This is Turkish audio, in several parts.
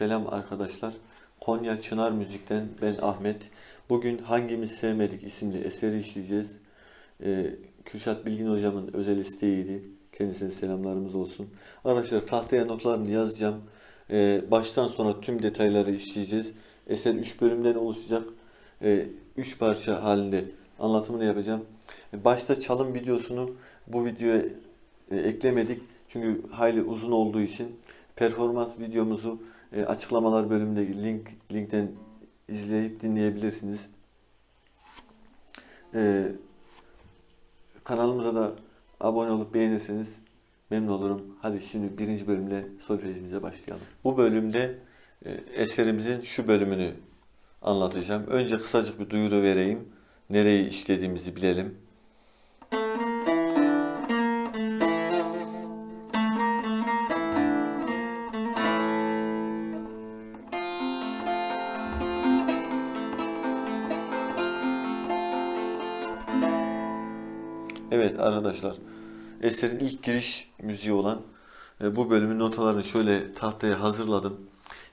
Selam arkadaşlar. Konya Çınar Müzik'ten ben Ahmet. Bugün Hangimiz Sevmedik isimli eseri işleyeceğiz. Ee, Kürşat Bilgin hocamın özel isteğiydi. Kendisine selamlarımız olsun. Arkadaşlar tahtaya notlarını yazacağım. Ee, baştan sona tüm detayları işleyeceğiz. Eser 3 bölümden oluşacak. 3 parça halinde anlatımını yapacağım. Başta çalım videosunu bu videoya e, eklemedik. Çünkü hayli uzun olduğu için performans videomuzu e, açıklamalar bölümünde link linkten izleyip dinleyebilirsiniz. E, kanalımıza da abone olup beğenirseniz memnun olurum. Hadi şimdi birinci bölümle solfejimize başlayalım. Bu bölümde e, eserimizin şu bölümünü anlatacağım. Önce kısacık bir duyuru vereyim. Nereyi işlediğimizi bilelim. Arkadaşlar eserin ilk giriş müziği olan e, bu bölümün notalarını şöyle tahtaya hazırladım.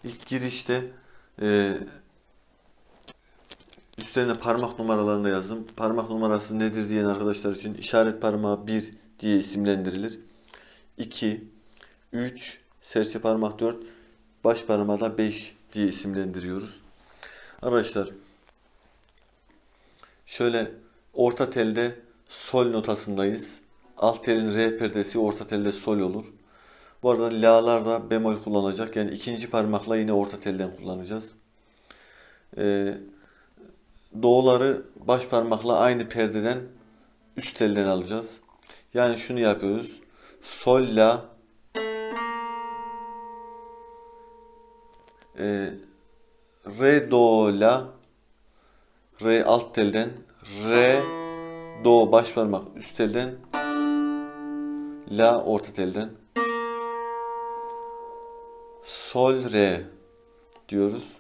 İlk girişte e, üstlerine parmak numaralarını yazdım. Parmak numarası nedir diyen arkadaşlar için işaret parmağı 1 diye isimlendirilir. 2, 3, serçe parmak 4, baş parmağı da 5 diye isimlendiriyoruz. Arkadaşlar şöyle orta telde sol notasındayız. Alt telin re perdesi orta telde sol olur. Bu arada la'lar da bemol kullanacak. Yani ikinci parmakla yine orta telden kullanacağız. Ee, doğuları baş parmakla aynı perdeden üst telden alacağız. Yani şunu yapıyoruz. Sol la e, re do la re alt telden re do baş parmak üst telden la orta telden sol re diyoruz.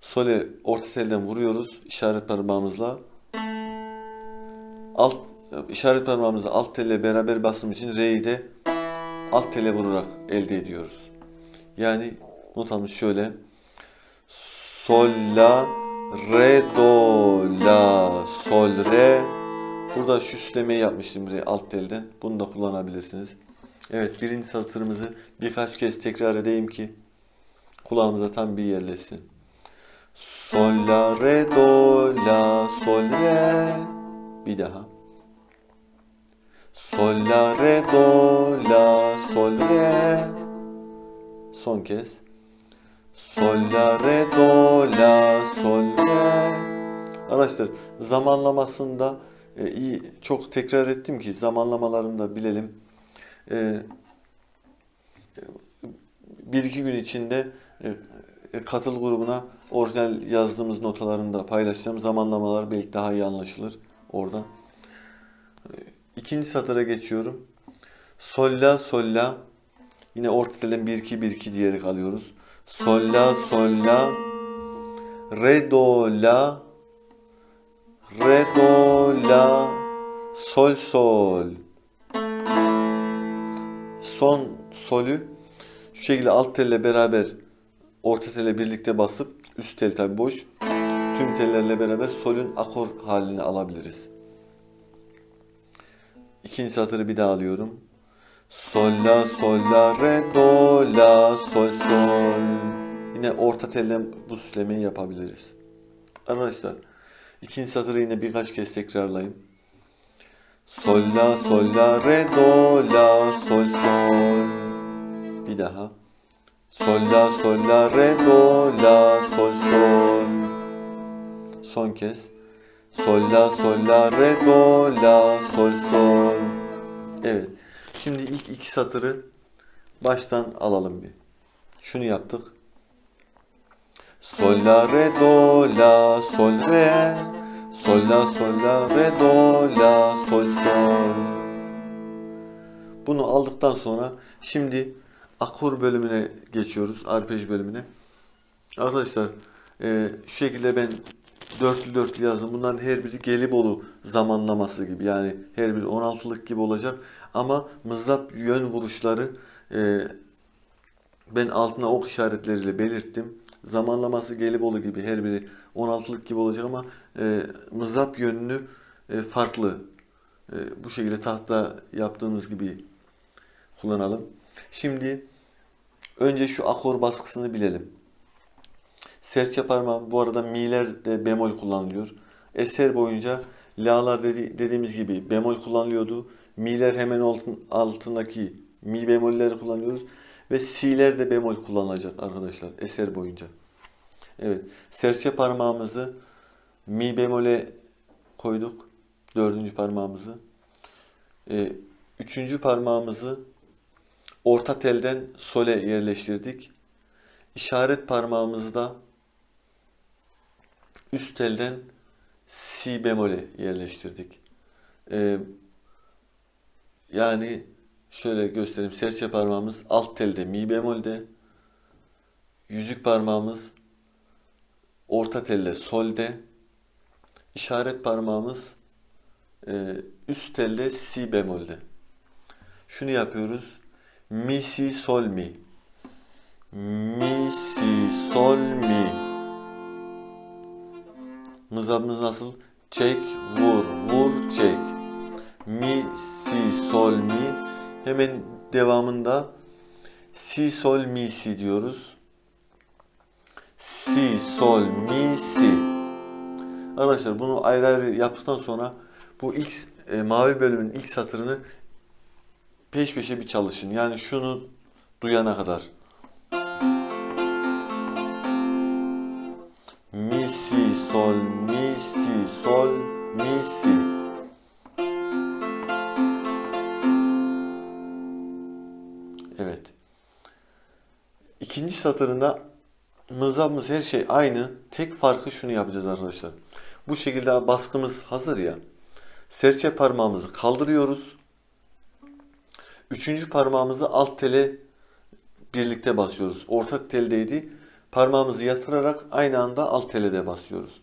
Sol'e orta telden vuruyoruz işaret parmağımızla. Alt işaret parmağımızı alt telle beraber bastığım için re'yi de alt tele vurarak elde ediyoruz. Yani notamız şöyle. Sol la re do la sol re Burada şu süslemeyi yapmıştım re alt telden. Bunu da kullanabilirsiniz. Evet birinci satırımızı birkaç kez tekrar edeyim ki kulağımıza tam bir yerleşsin. Sol la re do la sol re bir daha. Sol la re do la sol re son kez. Sol la re do la sol re Arkadaşlar zamanlamasında e, iyi çok tekrar ettim ki zamanlamalarını da bilelim. E, bir iki gün içinde e, e, katıl grubuna orijinal yazdığımız notalarını da paylaşacağım. Zamanlamalar belki daha iyi anlaşılır oradan. E, ikinci satıra geçiyorum. Sol la sol la yine orta telden 1 2 1 2 diyerek alıyoruz. Sol la re do la re do la sol sol son solü şu şekilde alt telle beraber orta telle birlikte basıp üst tel tabi boş tüm tellerle beraber solün akor halini alabiliriz. İkinci satırı bir daha alıyorum. Sol la sol la re do la sol sol. Yine orta tellen bu süslemeyi yapabiliriz. Arkadaşlar İkinci satırı yine birkaç kez tekrarlayayım. Sol la sol la re do la sol sol. Bir daha. Sol la sol la re do la sol sol. Son kez. Sol la sol la re do la sol sol. Evet. Şimdi ilk iki satırı baştan alalım bir. Şunu yaptık. Sol la re do la sol re Sol la sol la re do la sol sol Bunu aldıktan sonra şimdi akor bölümüne geçiyoruz. Arpej bölümüne. Arkadaşlar e, şu şekilde ben dörtlü dörtlü yazdım. Bunların her biri Gelibolu zamanlaması gibi. Yani her biri 16'lık gibi olacak. Ama mızrap yön vuruşları e, ben altına ok işaretleriyle belirttim. Zamanlaması Gelibolu gibi her biri 16'lık gibi olacak ama e, mızrap yönünü e, farklı. E, bu şekilde tahta yaptığımız gibi kullanalım. Şimdi önce şu akor baskısını bilelim. Serçe parmağım bu arada mi'ler de bemol kullanılıyor. Eser boyunca la'lar dedi, dediğimiz gibi bemol kullanılıyordu. Mi'ler hemen altın, altındaki mi bemolleri kullanıyoruz. Ve si'ler de bemol kullanılacak arkadaşlar eser boyunca. Evet. Serçe parmağımızı mi bemole koyduk. Dördüncü parmağımızı. Ee, üçüncü parmağımızı orta telden sole yerleştirdik. İşaret parmağımızı da üst telden si bemole yerleştirdik. Ee, yani şöyle göstereyim. Serçe parmağımız alt telde mi bemolde. Yüzük parmağımız orta telde solde. İşaret parmağımız e, üst telde si bemolde. Şunu yapıyoruz. Mi si sol mi. Mi si sol mi. Mızrabımız nasıl? Çek, vur, vur, çek. Mi si sol mi. Hemen devamında si sol mi si diyoruz. Si sol mi si. Arkadaşlar bunu ayrı ayrı yaptıktan sonra bu ilk e, mavi bölümün ilk satırını peş peşe bir çalışın. Yani şunu duyana kadar. Mi si sol mi si sol mi si. Satırında mızrabımız her şey aynı. Tek farkı şunu yapacağız arkadaşlar. Bu şekilde baskımız hazır ya. Serçe parmağımızı kaldırıyoruz. Üçüncü parmağımızı alt tele birlikte basıyoruz. Orta teldeydi. Parmağımızı yatırarak aynı anda alt tele de basıyoruz.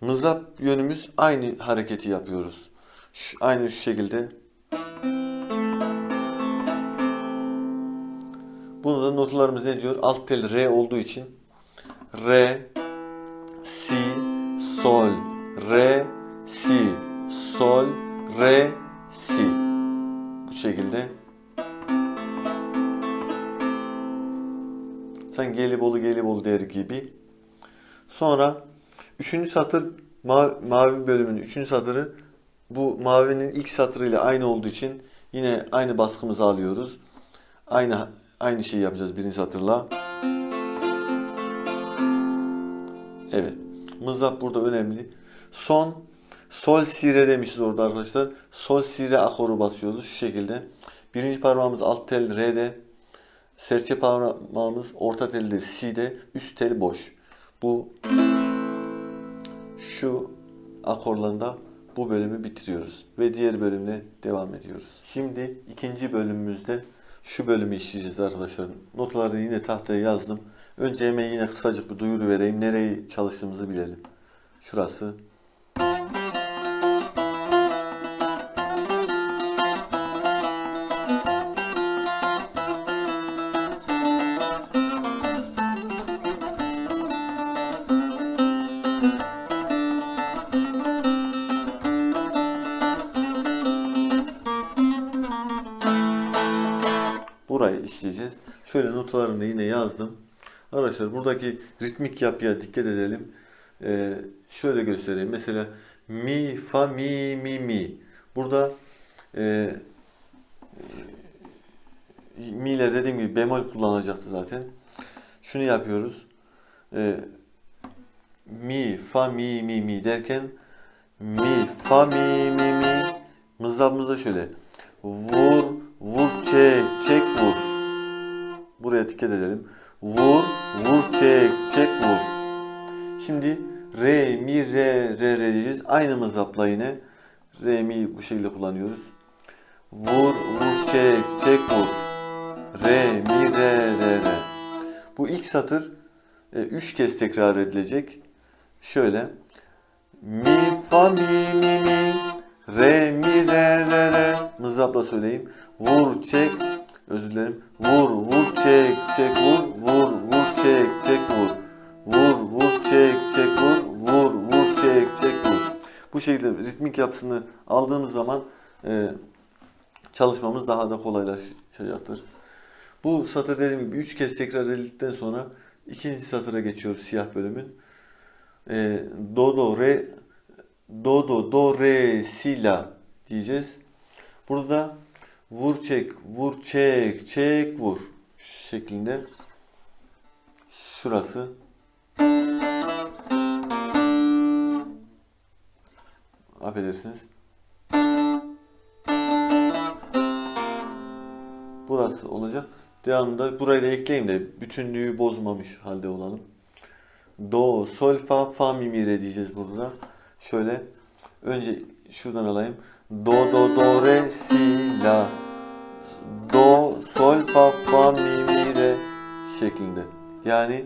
Mızrap yönümüz aynı hareketi yapıyoruz. Şu, aynı şu şekilde. Bunu da notalarımız ne diyor? Alt tel re olduğu için re, si, sol, re, si, sol, re, si. Bu şekilde. Sen Gelibolu Gelibolu der gibi. Sonra üçüncü satır mavi, mavi bölümün üçüncü satırı bu mavinin ilk satırıyla aynı olduğu için yine aynı baskımızı alıyoruz. Aynı aynı şeyi yapacağız birinci satırla. Evet. Mızrap burada önemli. Son sol si re demişiz orada arkadaşlar. Sol si re akoru basıyoruz şu şekilde. Birinci parmağımız alt tel re'de. Serçe parmağımız orta telde si'de. Üst tel boş. Bu şu akorlarında bu bölümü bitiriyoruz. Ve diğer bölümle devam ediyoruz. Şimdi ikinci bölümümüzde şu bölümü işleyeceğiz arkadaşlar. Notları yine tahtaya yazdım. Önce hemen yine kısacık bir duyuru vereyim. Nereyi çalıştığımızı bilelim. Şurası. Burayı işleyeceğiz. Şöyle notalarını yine yazdım. Arkadaşlar buradaki ritmik yapıya dikkat edelim. Ee, şöyle göstereyim. Mesela mi, fa, mi, mi, mi. Burada e, mi'ler dediğim gibi bemol kullanacaktı zaten. Şunu yapıyoruz. E, mi, fa, mi, mi, mi derken mi, fa, mi, mi, mi. Mızrabımızda şöyle. Vur, vur, çek, çek, vur. Buraya dikkat edelim. Vur, vur, çek, çek, vur. Şimdi re, mi, re, re, re diyeceğiz. Aynı mızrapla yine. Re, mi bu şekilde kullanıyoruz. Vur, vur, çek, çek, vur. Re, mi, re, re, re. Bu ilk satır e, üç kez tekrar edilecek. Şöyle. Mi, fa, mi, mi, mi. Re, mi, re, re, re. Mızrapla söyleyeyim. Vur, çek, Özür dilerim. Vur vur çek çek vur vur vur çek çek vur. Vur vur çek çek vur vur vur çek çek vur. Bu şekilde ritmik yapısını aldığımız zaman e, çalışmamız daha da kolaylaşacaktır. Bu satır dediğim gibi 3 kez tekrar edildikten sonra ikinci satıra geçiyoruz siyah bölümün. E, do do re do do do re si la diyeceğiz. Burada vur çek vur çek çek vur. Şeklinde şurası. Affedersiniz. Burası olacak. Devamında burayı da ekleyeyim de bütünlüğü bozmamış halde olalım. Do sol fa fa mi mi re diyeceğiz burada şöyle. Önce şuradan alayım. Do do do yani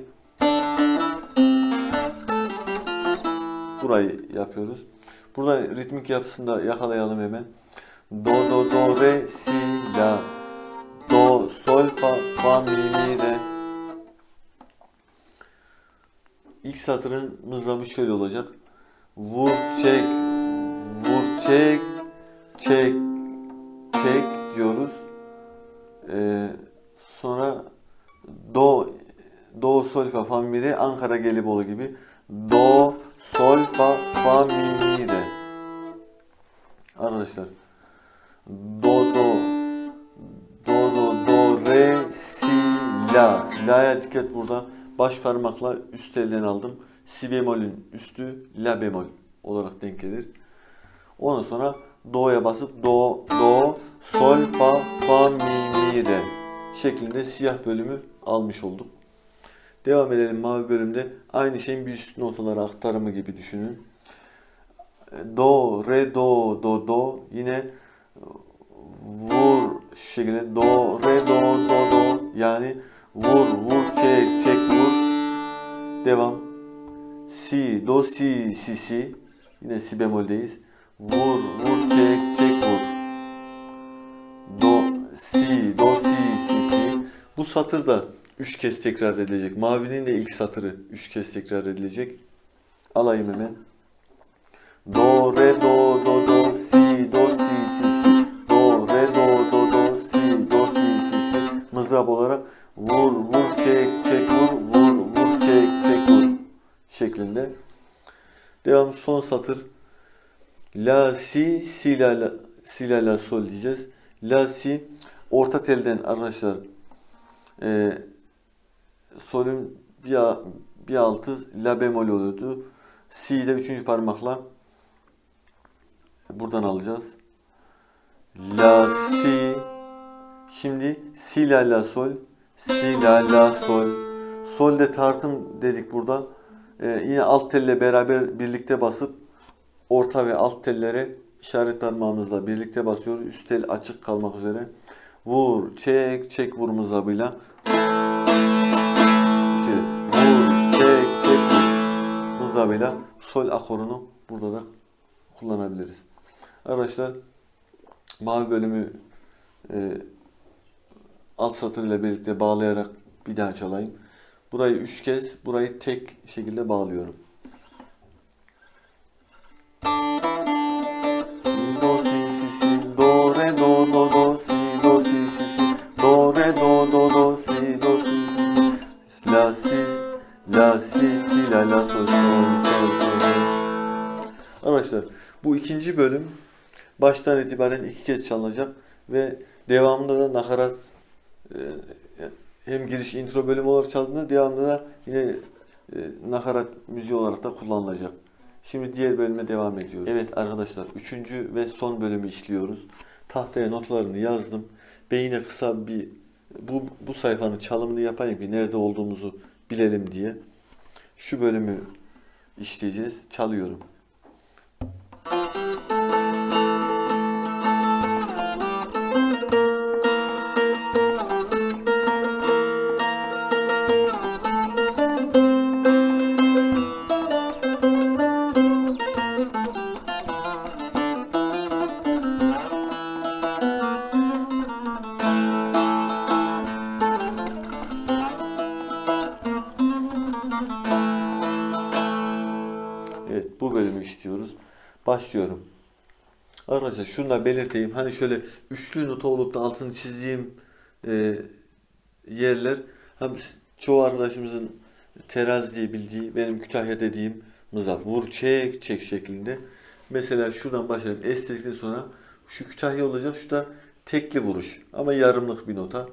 burayı yapıyoruz. Burada ritmik yapısında yakalayalım hemen. Do do do re si la do sol fa fa mi mi re İlk satırımızda bu şöyle olacak. Vur çek vur çek çek çek diyoruz. Ee, sonra do do sol fa fa mi re Ankara Gelibolu gibi do sol fa fa mi mi re. Arkadaşlar do do do do do re si la. La'ya dikkat burada baş parmakla üst elden aldım. Si bemolün üstü la bemol olarak denk gelir. Ondan sonra do'ya basıp do do sol fa fa mi mi re şeklinde siyah bölümü almış olduk Devam edelim mavi bölümde. Aynı şeyin bir üst notalara aktarımı gibi düşünün. Do, re, do, do, do. Yine vur şekilde. Do, re, do, do, do. Yani vur, vur, çek, çek, vur. Devam. Si, do, si, si, si. Yine si bemoldeyiz. Vur, vur, çek, çek, vur. Do, si, do, si, si, si. Bu satır da 3 kez tekrar edilecek. Mavinin de ilk satırı 3 kez tekrar edilecek. Alayım hemen. Do, re, do, do, do, si, do, si, si, si. Do, re, do, do, do, si, do, si, si, si. Mızrap olarak vur, vur, çek, çek, vur, vur, vur, çek, çek, vur şeklinde. Devam son satır. La, si, si, la, la, si, la, la, sol diyeceğiz. La, si, orta telden arkadaşlar e, solün bir, bir altı la bemol oluyordu. Si'de üçüncü parmakla buradan alacağız. La si şimdi si la la sol si la la sol solde tartım dedik burada. Ee, yine alt telle beraber birlikte basıp orta ve alt tellere işaret parmağımızla birlikte basıyoruz. Üst tel açık kalmak üzere. Vur, çek, çek vur mızrabıyla. Mızrabıyla sol akorunu burada da kullanabiliriz. Arkadaşlar mavi bölümü e, alt satır ile birlikte bağlayarak bir daha çalayım. Burayı üç kez, burayı tek şekilde bağlıyorum. La, si, la, si, la, la, sol, sol, sol, sol. Arkadaşlar bu ikinci bölüm baştan itibaren iki kez çalınacak ve devamında da nakarat e, hem giriş intro bölümü olarak çaldığında devamında da yine e, nakarat müziği olarak da kullanılacak. Şimdi diğer bölüme devam ediyoruz. Evet arkadaşlar üçüncü ve son bölümü işliyoruz. Tahtaya notlarını yazdım. Beyine kısa bir bu, bu sayfanın çalımını yapayım ki nerede olduğumuzu bilelim diye. Şu bölümü işleyeceğiz. Çalıyorum. Başlıyorum. Arkadaşlar şunu da belirteyim. Hani şöyle üçlü nota olup da altını çizdiğim e, yerler hem çoğu arkadaşımızın teraz diye bildiği benim Kütahya dediğim mızraf. Vur çek çek şeklinde. Mesela şuradan başlayalım. Estetikten sonra şu Kütahya olacak. Şu da tekli vuruş. Ama yarımlık bir nota.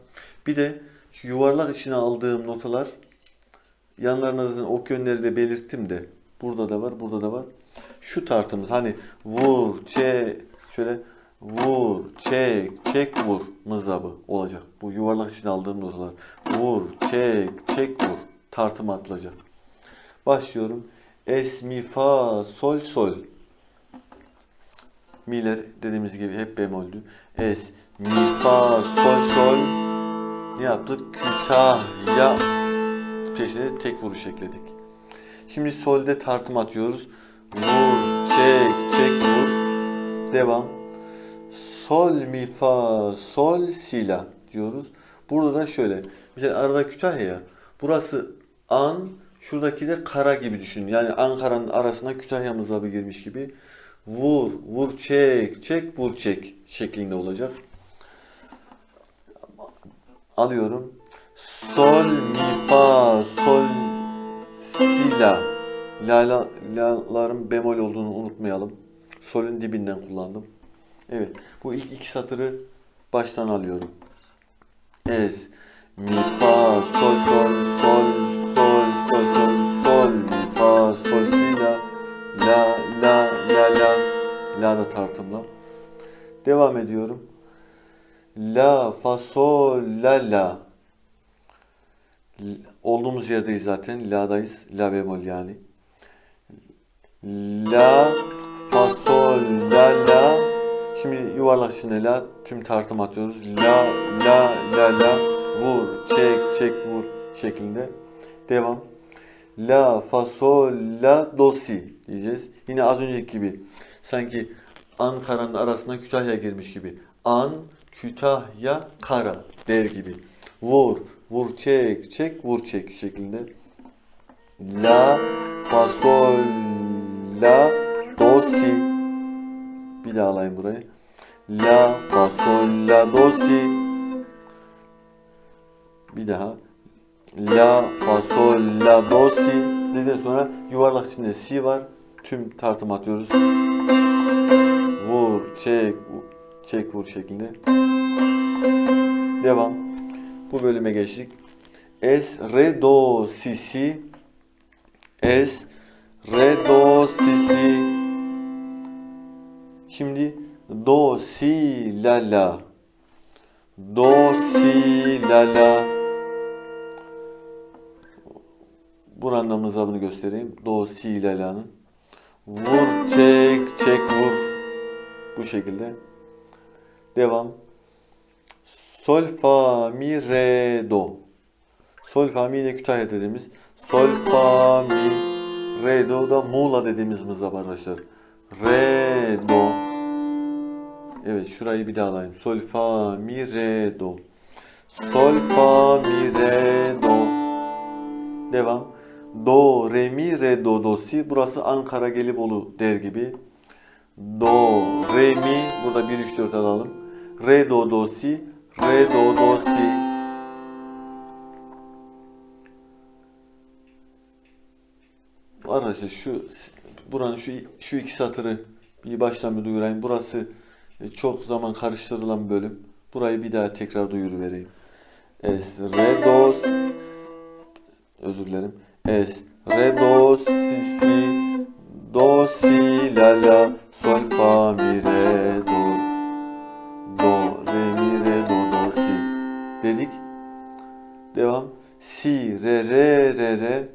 Bir de şu yuvarlak içine aldığım notalar yanlarına zaten ok yönleri de belirttim de. Burada da var, burada da var. Şu tartımız hani vur, çek, şöyle vur, çek, çek, vur mızrabı olacak. Bu yuvarlak içine aldığım notalar. Vur, çek, çek, vur. Tartım atılacak. Başlıyorum. Es, mi, fa, sol, sol. Mi'ler dediğimiz gibi hep bemoldü. Es, mi, fa, sol, sol. Ne yaptık? Kütahya. Peşine tek vuruş ekledik. Şimdi solde tartım atıyoruz. Vur, çek, çek, vur. Devam. Sol, mi, fa, sol, si, la diyoruz. Burada da şöyle. Mesela arada Kütahya ya. Burası an, şuradaki de kara gibi düşün. Yani Ankara'nın arasına Kütahya mızrabı girmiş gibi. Vur, vur, çek, çek, vur, çek şeklinde olacak. Alıyorum. Sol, mi, fa, sol, si, la. La, la, la'ların bemol olduğunu unutmayalım. Sol'ün dibinden kullandım. Evet. Bu ilk iki satırı baştan alıyorum. Es, mi, fa, sol, sol, sol, sol, sol, sol, sol, mi, fa, sol, si, la, la, la, la, la, la da tartımla. Devam ediyorum. La, fa, sol, la, la. Olduğumuz yerdeyiz zaten. La'dayız. La bemol yani. La, fa, sol, la, la. Şimdi yuvarlak içinde la tüm tartım atıyoruz. La, la, la, la. Vur, çek, çek, vur şeklinde. Devam. La, fa, sol, la, do, si diyeceğiz. Yine az önceki gibi. Sanki Ankara'nın arasına Kütahya girmiş gibi. An, Kütahya, Kara der gibi. Vur, vur, çek, çek, vur, çek şeklinde. La, fa, sol, la, do, si. Bir daha alayım burayı. La, fa, sol, la, do, si. Bir daha. La, fa, sol, la, do, si. Dedikten sonra yuvarlak içinde si var. Tüm tartım atıyoruz. Vur, çek, çek, vur şeklinde. Devam. Bu bölüme geçtik. Es, re, do, si, si. Es, re, do, si, si. Şimdi do, si, la, la. Do, si, la, la. Buranın da mızrabını göstereyim. Do, si, la, la'nın. Vur, çek, çek, vur. Bu şekilde. Devam. Sol, fa, mi, re, do. Sol, fa, mi ile Kütahya dediğimiz. Sol, fa, mi, re, do da Muğla dediğimiz mızrap arkadaşlar. Re, do. Evet şurayı bir daha alayım. Sol, fa, mi, re, do. Sol, fa, mi, re, do. Devam. Do, re, mi, re, do, do, si. Burası Ankara Gelibolu der gibi. Do, re, mi. Burada 1, 3, 4 alalım. Re, do, do, si. Re, do, do, si. Arkadaşlar şu buranın şu şu iki satırı bir baştan bir duyurayım. Burası çok zaman karıştırılan bölüm. Burayı bir daha tekrar duyuru vereyim. Es, re, do, özür dilerim. Es, re, do, si, si, do, si, la, la, sol, fa, mi, re, do, do, re, mi, re, do, do, si dedik. Devam. Si, re, re, re, re,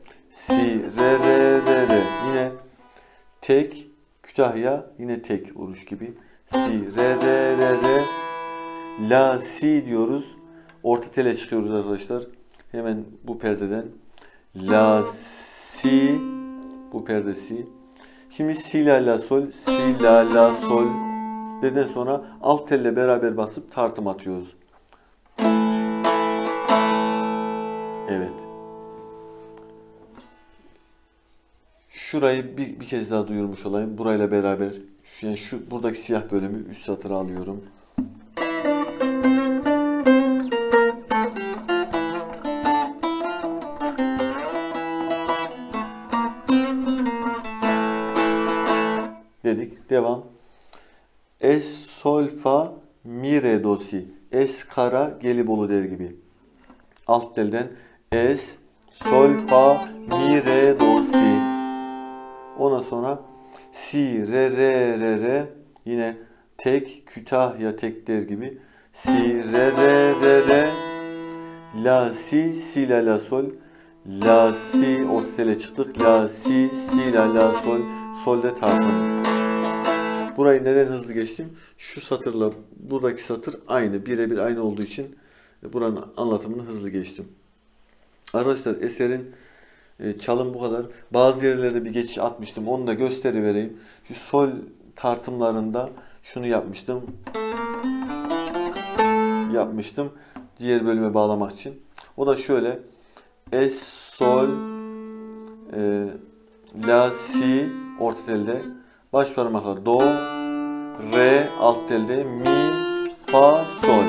si, re, re, re, re. Yine tek, Kütahya yine tek vuruş gibi. Si, re, re, re, re. La, si diyoruz. Orta tele çıkıyoruz arkadaşlar. Hemen bu perdeden. La, si. Bu perde si. Şimdi si, la, la, sol. Si, la, la, sol. Dedikten sonra alt telle beraber basıp tartım atıyoruz. Evet. Şurayı bir, bir kez daha duyurmuş olayım. Burayla beraber yani şu buradaki siyah bölümü üst satıra alıyorum. dedik. Devam. Es sol fa mi re do si. Es kara gelibolu der gibi. Alt telden es sol fa mi re do si. Ondan sonra si re re re re yine tek Kütahya tek der gibi. Si re re re re la si si la la sol la si orta çıktık la si si la la sol solde tartım. Burayı neden hızlı geçtim? Şu satırla buradaki satır aynı, birebir aynı olduğu için buranın anlatımını hızlı geçtim. Arkadaşlar eserin çalım bu kadar. Bazı yerlerde bir geçiş atmıştım. Onu da gösteri vereyim. Şu sol tartımlarında şunu yapmıştım. Yapmıştım. Diğer bölüme bağlamak için. O da şöyle. Es, sol, e, la, si orta telde. Baş parmakla do, re alt telde, mi, fa, sol.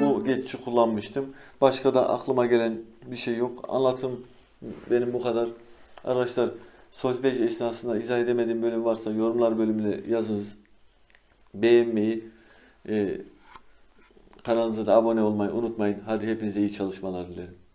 Bu geçişi kullanmıştım. Başka da aklıma gelen bir şey yok. Anlatım benim bu kadar. Arkadaşlar solfej esnasında izah edemediğim bölüm varsa yorumlar bölümüne yazınız. Beğenmeyi, e, kanalımıza da abone olmayı unutmayın. Hadi hepinize iyi çalışmalar dilerim.